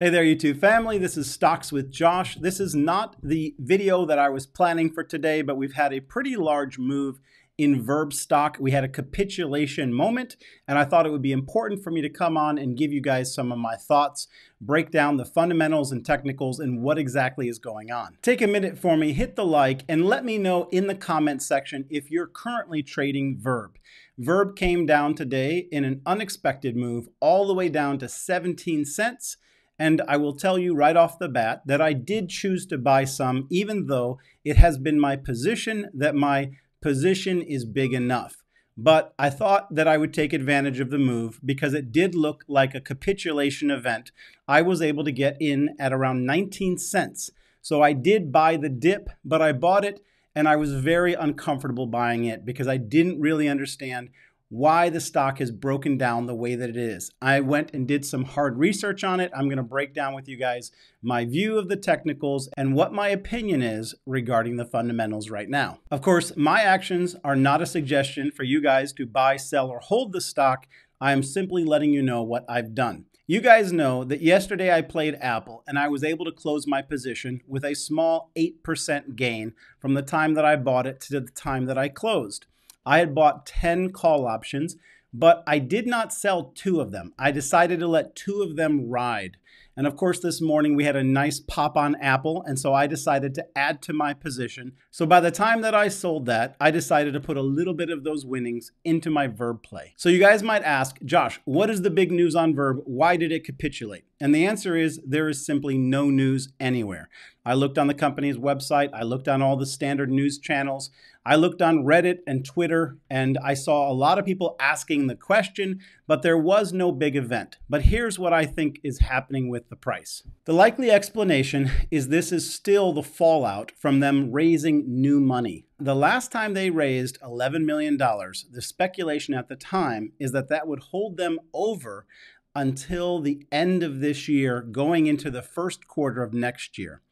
Hey there, YouTube family. This is Stocks with Josh. This is not the video that I was planning for today, but we've had a pretty large move in Verb stock. We had a capitulation moment, and I thought it would be important for me to come on and give you guys some of my thoughts, break down the fundamentals and technicals, and what exactly is going on. Take a minute for me, hit the like, and let me know in the comment section if you're currently trading Verb. Verb came down today in an unexpected move all the way down to 17 cents. And I will tell you right off the bat that I did choose to buy some, even though it has been my position that my position is big enough. But I thought that I would take advantage of the move because it did look like a capitulation event. I was able to get in at around 19 cents. So I did buy the dip, but I bought it and I was very uncomfortable buying it because I didn't really understand why the stock has broken down the way that it is. I went and did some hard research on it. I'm going to break down with you guys my view of the technicals and what my opinion is regarding the fundamentals right now. Of course, my actions are not a suggestion for you guys to buy, sell, or hold the stock. I am simply letting you know what I've done. You guys know that yesterday I played Apple and I was able to close my position with a small 8% gain from the time that I bought it to the time that I closed. I had bought 10 call options, but I did not sell two of them. I decided to let two of them ride. And of course, this morning we had a nice pop on Apple, and so I decided to add to my position. So by the time that I sold that, I decided to put a little bit of those winnings into my Verb play. So you guys might ask, Josh, what is the big news on Verb? Why did it capitulate? And the answer is there is simply no news anywhere. I looked on the company's website, I looked on all the standard news channels, I looked on Reddit and Twitter, and I saw a lot of people asking the question, but there was no big event. But here's what I think is happening with the price. The likely explanation is this is still the fallout from them raising new money. The last time they raised $11 million, the speculation at the time is that that would hold them over until the end of this year, going into the first quarter of next year.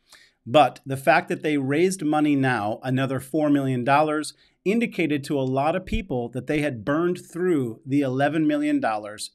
But the fact that they raised money now, another $4 million, indicated to a lot of people that they had burned through the $11 million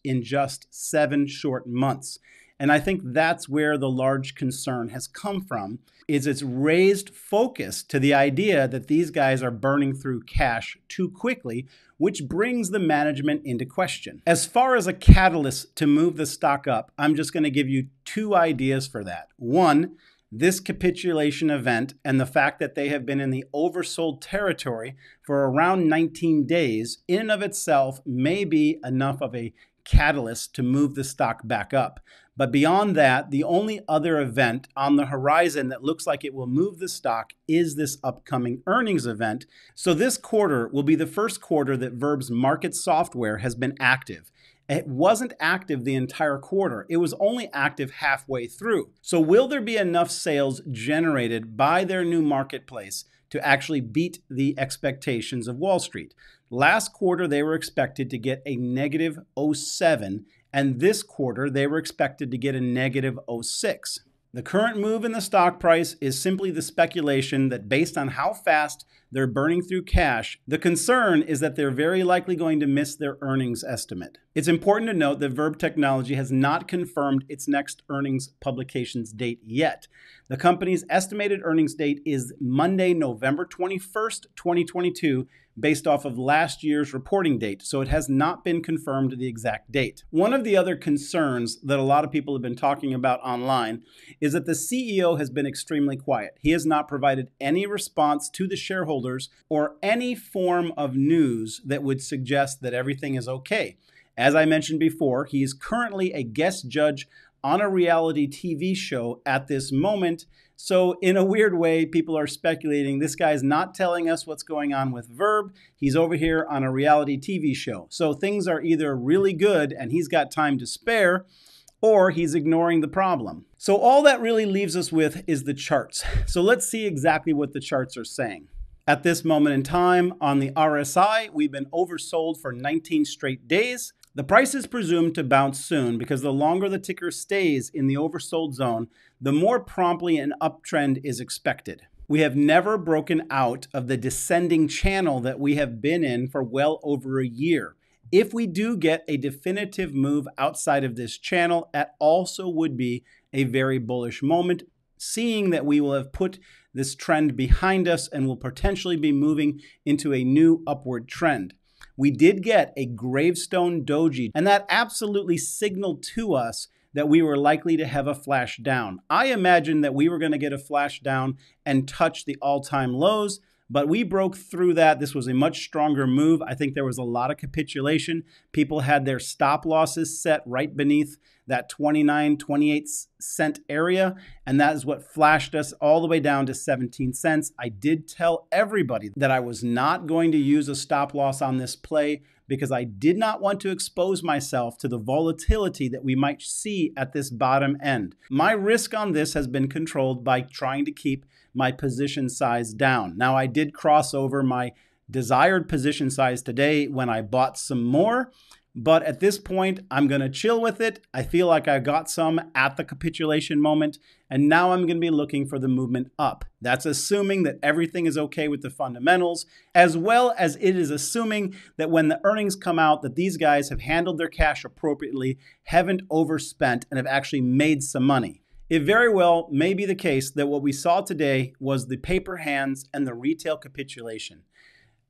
in just seven short months. And I think that's where the large concern has come from is its raised focus to the idea that these guys are burning through cash too quickly, which brings the management into question. As far as a catalyst to move the stock up, I'm just going to give you two ideas for that. One, this capitulation event and the fact that they have been in the oversold territory for around 19 days in and of itself may be enough of a catalyst to move the stock back up. But beyond that, the only other event on the horizon that looks like it will move the stock is this upcoming earnings event. So this quarter will be the first quarter that Verb's market software has been active. It wasn't active the entire quarter. It was only active halfway through. So will there be enough sales generated by their new marketplace to actually beat the expectations of Wall Street? Last quarter, they were expected to get a negative 07, and this quarter, they were expected to get a negative 06. The current move in the stock price is simply the speculation that based on how fast they're burning through cash, the concern is that they're very likely going to miss their earnings estimate. It's important to note that Verb Technology has not confirmed its next earnings publications date yet. The company's estimated earnings date is Monday, November 21st, 2022, based off of last year's reporting date, so it has not been confirmed the exact date. One of the other concerns that a lot of people have been talking about online is that the CEO has been extremely quiet. He has not provided any response to the shareholders or any form of news that would suggest that everything is okay. As I mentioned before, he is currently a guest judge on a reality TV show at this moment. So, in a weird way, people are speculating this guy's not telling us what's going on with Verb. He's over here on a reality TV show. So, things are either really good and he's got time to spare, or he's ignoring the problem. So, all that really leaves us with is the charts. So, let's see exactly what the charts are saying. At this moment in time, on the RSI, we've been oversold for 19 straight days. The price is presumed to bounce soon because the longer the ticker stays in the oversold zone, the more promptly an uptrend is expected. We have never broken out of the descending channel that we have been in for well over a year. If we do get a definitive move outside of this channel, that also would be a very bullish moment, seeing that we will have put this trend behind us and will potentially be moving into a new upward trend. We did get a gravestone doji, and that absolutely signaled to us that we were likely to have a flash down. I imagined that we were going to get a flash down and touch the all time lows. But we broke through that. This was a much stronger move. I think there was a lot of capitulation. People had their stop losses set right beneath that 29, 28 cent area. And that is what flashed us all the way down to 17 cents. I did tell everybody that I was not going to use a stop loss on this play because I did not want to expose myself to the volatility that we might see at this bottom end. My risk on this has been controlled by trying to keep my position size down. Now, I did cross over my desired position size today when I bought some more. But at this point, I'm going to chill with it. I feel like I got some at the capitulation moment, and now I'm going to be looking for the movement up. That's assuming that everything is okay with the fundamentals, as well as it is assuming that when the earnings come out, that these guys have handled their cash appropriately, haven't overspent, and have actually made some money. It very well may be the case that what we saw today was the paper hands and the retail capitulation.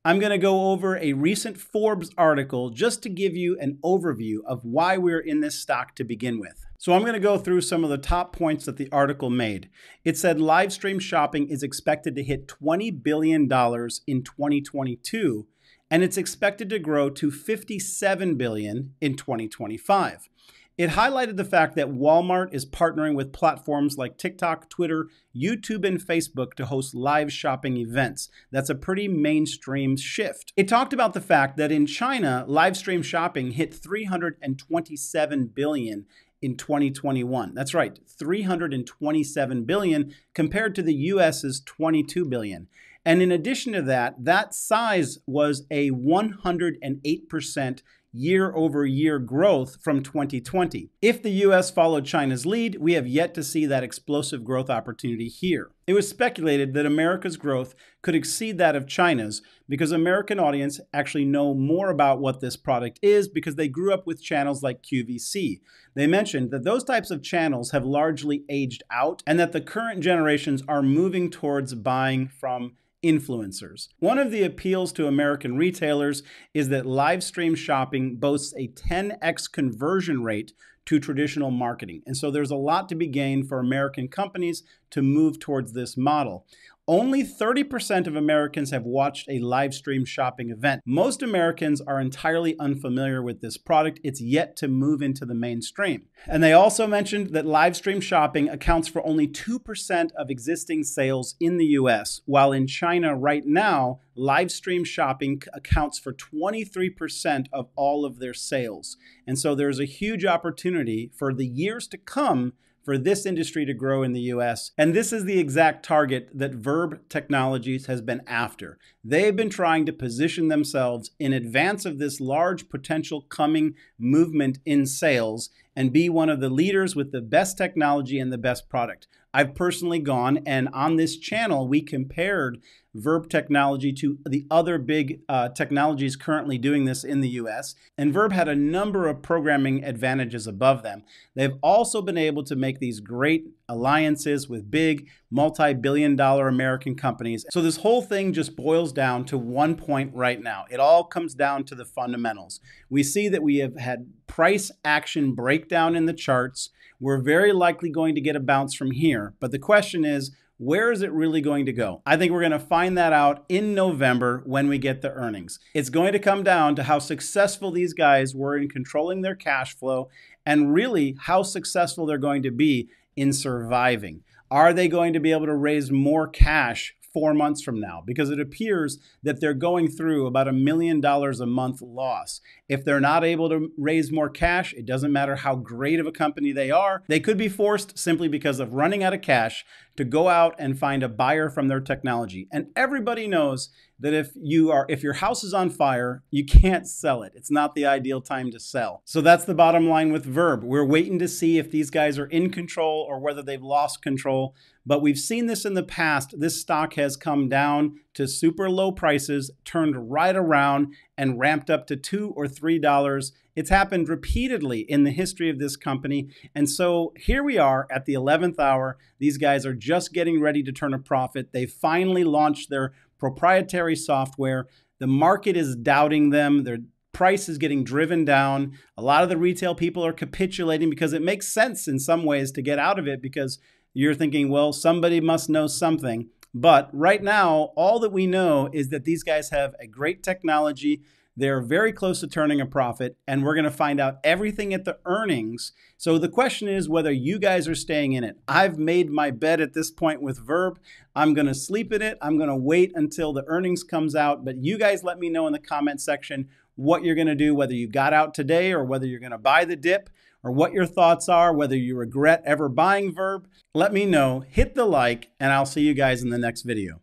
I'm going to go over a recent Forbes article just to give you an overview of why we're in this stock to begin with. So I'm going to go through some of the top points that the article made. It said live stream shopping is expected to hit $20 billion in 2022 and it's expected to grow to 57 billion in 2025. It highlighted the fact that Walmart is partnering with platforms like TikTok, Twitter, YouTube, and Facebook to host live shopping events. That's a pretty mainstream shift. It talked about the fact that in China, live stream shopping hit 327 billion in 2021. That's right, 327 billion compared to the US's 22 billion. And in addition to that, that size was a 108% year over year growth from 2020. If the US followed China's lead, we have yet to see that explosive growth opportunity here. It was speculated that America's growth could exceed that of China's because American audience actually know more about what this product is because they grew up with channels like QVC. They mentioned that those types of channels have largely aged out and that the current generations are moving towards buying from influencers. One of the appeals to American retailers is that live stream shopping boasts a 10x conversion rate to traditional marketing. And so there's a lot to be gained for American companies to move towards this model. Only 30% of Americans have watched a live stream shopping event. Most Americans are entirely unfamiliar with this product. It's yet to move into the mainstream. And they also mentioned that live stream shopping accounts for only 2% of existing sales in the US, while in China right now, live stream shopping accounts for 23% of all of their sales. And so there's a huge opportunity for the years to come for this industry to grow in the US. And this is the exact target that Verb Technologies has been after. They've been trying to position themselves in advance of this large potential coming movement in sales and be one of the leaders with the best technology and the best product. I've personally gone and on this channel, we compared Verb technology to the other big uh, technologies currently doing this in the US. And Verb had a number of programming advantages above them. They've also been able to make these great alliances with big multi billion dollar American companies. So this whole thing just boils down to one point right now. It all comes down to the fundamentals. We see that we have had price action breakdown in the charts. We're very likely going to get a bounce from here. But the question is, where is it really going to go? I think we're going to find that out in November when we get the earnings. It's going to come down to how successful these guys were in controlling their cash flow and really how successful they're going to be in surviving. Are they going to be able to raise more cash four months from now because it appears that they're going through about a million dollars a month loss. If they're not able to raise more cash, it doesn't matter how great of a company they are, they could be forced simply because of running out of cash to go out and find a buyer from their technology. And everybody knows that if you are if your house is on fire, you can't sell it. It's not the ideal time to sell. So that's the bottom line with Verb. We're waiting to see if these guys are in control or whether they've lost control. But we've seen this in the past. This stock has come down to super low prices, turned right around and ramped up to 2 or 3 dollars It's happened repeatedly in the history of this company. And so here we are at the 11th hour. These guys are just getting ready to turn a profit. They finally launched their proprietary software. The market is doubting them. Their price is getting driven down. A lot of the retail people are capitulating because it makes sense in some ways to get out of it because you're thinking, well, somebody must know something. But right now, all that we know is that these guys have a great technology. They're very close to turning a profit, and we're going to find out everything at the earnings. So the question is whether you guys are staying in it. I've made my bed at this point with Verb. I'm going to sleep in it. I'm going to wait until the earnings comes out, but you guys let me know in the comment section what you're going to do, whether you got out today or whether you're going to buy the dip or what your thoughts are, whether you regret ever buying Verb. Let me know. Hit the like, and I'll see you guys in the next video.